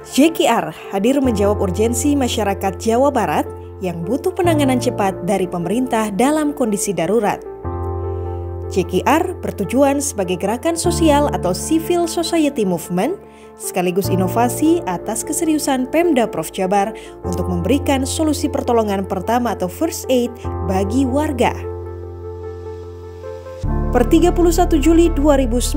JKR hadir menjawab urgensi masyarakat Jawa Barat yang butuh penanganan cepat dari pemerintah dalam kondisi darurat. JKR bertujuan sebagai gerakan sosial atau civil society movement sekaligus inovasi atas keseriusan Pemda Prof Jabar untuk memberikan solusi pertolongan pertama atau first aid bagi warga. Per 31 Juli 2019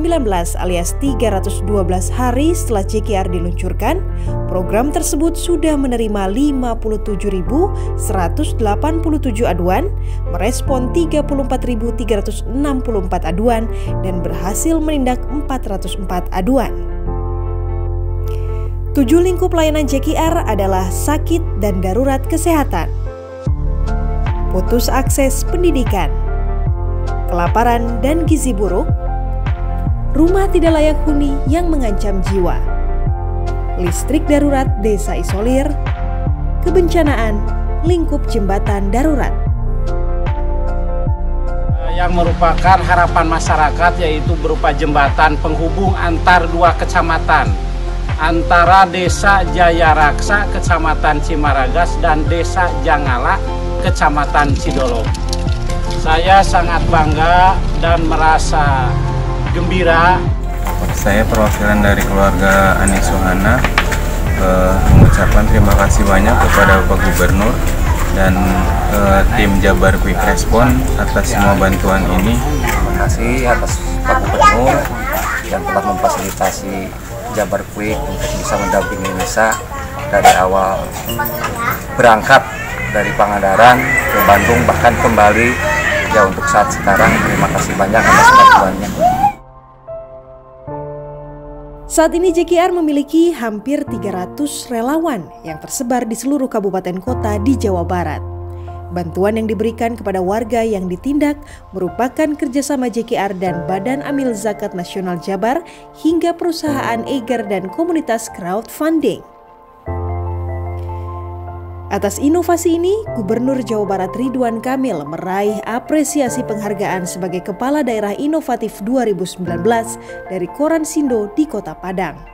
alias 312 hari setelah CKR diluncurkan, program tersebut sudah menerima 57.187 aduan, merespon 34.364 aduan, dan berhasil menindak 404 aduan. Tujuh lingkup layanan JKR adalah sakit dan darurat kesehatan, putus akses pendidikan, kelaparan dan gizi buruk, rumah tidak layak huni yang mengancam jiwa, listrik darurat desa isolir, kebencanaan, lingkup jembatan darurat. Yang merupakan harapan masyarakat yaitu berupa jembatan penghubung antar dua kecamatan antara Desa Jaya Raksa, Kecamatan Cimaragas, dan Desa Jangala, Kecamatan Cidolo. Saya sangat bangga dan merasa gembira. Saya perwakilan dari keluarga Ani Suhana eh, mengucapkan terima kasih banyak kepada Bapak Gubernur dan eh, tim Jabar Quick Respon atas semua bantuan ini. Terima kasih atas Pak Gubernur yang telah memfasilitasi Jabar Quick untuk bisa mendampingi Nisa dari awal berangkat dari Pangandaran ke Bandung bahkan kembali ya untuk saat sekarang terima kasih banyak atas bantuannya. Saat ini JKR memiliki hampir 300 relawan yang tersebar di seluruh kabupaten kota di Jawa Barat. Bantuan yang diberikan kepada warga yang ditindak merupakan kerjasama JKR dan Badan Amil Zakat Nasional Jabar hingga perusahaan Eger dan komunitas crowdfunding. Atas inovasi ini, Gubernur Jawa Barat Ridwan Kamil meraih apresiasi penghargaan sebagai Kepala Daerah Inovatif 2019 dari Koran Sindo di Kota Padang.